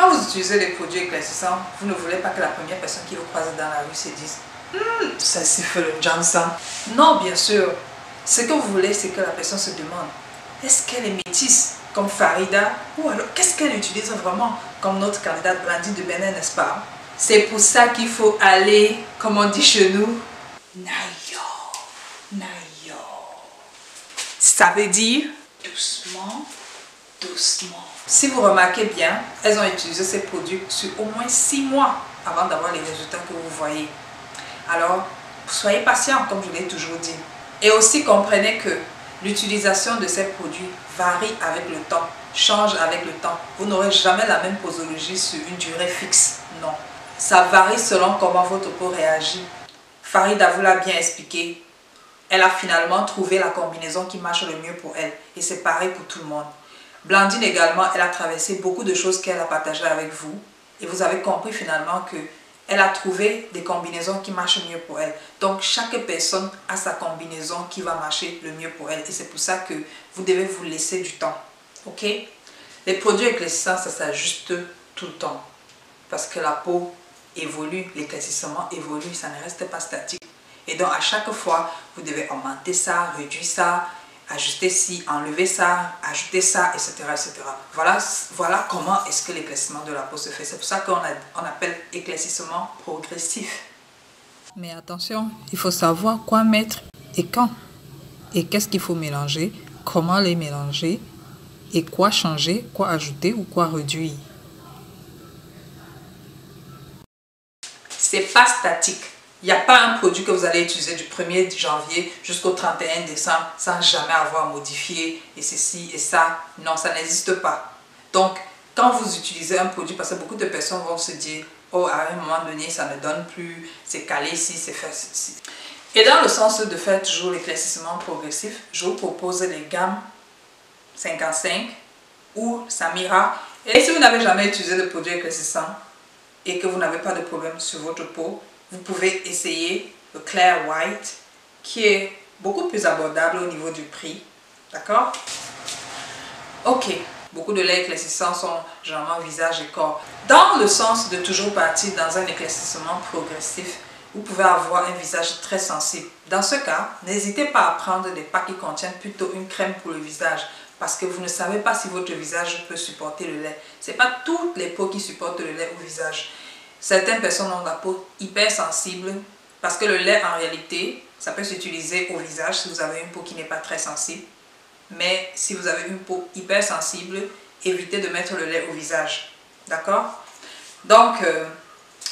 Quand vous utilisez des produits éclaircissants, vous ne voulez pas que la première personne qui vous croise dans la rue se dise Hum, ça c'est fait le Johnson. Non, bien sûr. Ce que vous voulez, c'est que la personne se demande est-ce qu'elle est métisse comme Farida? Ou alors qu'est-ce qu'elle utilise vraiment comme notre candidate Blandine de Benin, n'est-ce pas? C'est pour ça qu'il faut aller, comme on dit chez nous, nayo, nayo. Ça veut dire doucement, doucement. Si vous remarquez bien, elles ont utilisé ces produits sur au moins 6 mois avant d'avoir les résultats que vous voyez. Alors, soyez patient, comme je l'ai toujours dit. Et aussi comprenez que l'utilisation de ces produits varie avec le temps, change avec le temps. Vous n'aurez jamais la même posologie sur une durée fixe. Non. Ça varie selon comment votre peau réagit. Farida vous l'a bien expliqué. Elle a finalement trouvé la combinaison qui marche le mieux pour elle. Et c'est pareil pour tout le monde. Blandine également, elle a traversé beaucoup de choses qu'elle a partagées avec vous. Et vous avez compris finalement que elle a trouvé des combinaisons qui marchent mieux pour elle. Donc, chaque personne a sa combinaison qui va marcher le mieux pour elle. Et c'est pour ça que vous devez vous laisser du temps. OK? Les produits éclaircissants, ça s'ajuste tout le temps. Parce que la peau évolue, l'éclaircissement évolue, ça ne reste pas statique. Et donc, à chaque fois, vous devez augmenter ça, réduire ça, ajuster ci, enlever ça, ajouter ça, etc. etc. Voilà, voilà comment est-ce que l'éclaircissement de la peau se fait. C'est pour ça qu'on on appelle éclaircissement progressif. Mais attention, il faut savoir quoi mettre et quand. Et qu'est-ce qu'il faut mélanger, comment les mélanger, et quoi changer, quoi ajouter ou quoi réduire. C'est pas statique. Il n'y a pas un produit que vous allez utiliser du 1er janvier jusqu'au 31 décembre sans jamais avoir modifié et ceci et ça. Non, ça n'existe pas. Donc, quand vous utilisez un produit, parce que beaucoup de personnes vont se dire, oh, à un moment donné, ça ne donne plus, c'est calé ici, c'est fait ceci. Et dans le sens de faire toujours l'éclaircissement progressif, je vous propose les gammes 55 ou Samira. Et si vous n'avez jamais utilisé de produit éclaircissant et que vous n'avez pas de problème sur votre peau, vous pouvez essayer le Claire White qui est beaucoup plus abordable au niveau du prix. D'accord? Ok, beaucoup de laits éclaircissants sont généralement visage et corps. Dans le sens de toujours partir dans un éclaircissement progressif, vous pouvez avoir un visage très sensible. Dans ce cas, n'hésitez pas à prendre des packs qui contiennent plutôt une crème pour le visage parce que vous ne savez pas si votre visage peut supporter le lait. Ce n'est pas toutes les peaux qui supportent le lait au visage. Certaines personnes ont la peau hypersensible parce que le lait en réalité, ça peut s'utiliser au visage si vous avez une peau qui n'est pas très sensible. Mais si vous avez une peau hypersensible, évitez de mettre le lait au visage. D'accord? Donc, euh,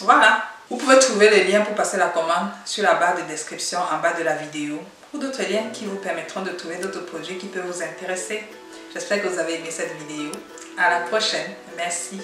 voilà. Vous pouvez trouver les liens pour passer la commande sur la barre de description en bas de la vidéo ou d'autres liens qui vous permettront de trouver d'autres produits qui peuvent vous intéresser. J'espère que vous avez aimé cette vidéo. À la prochaine. Merci.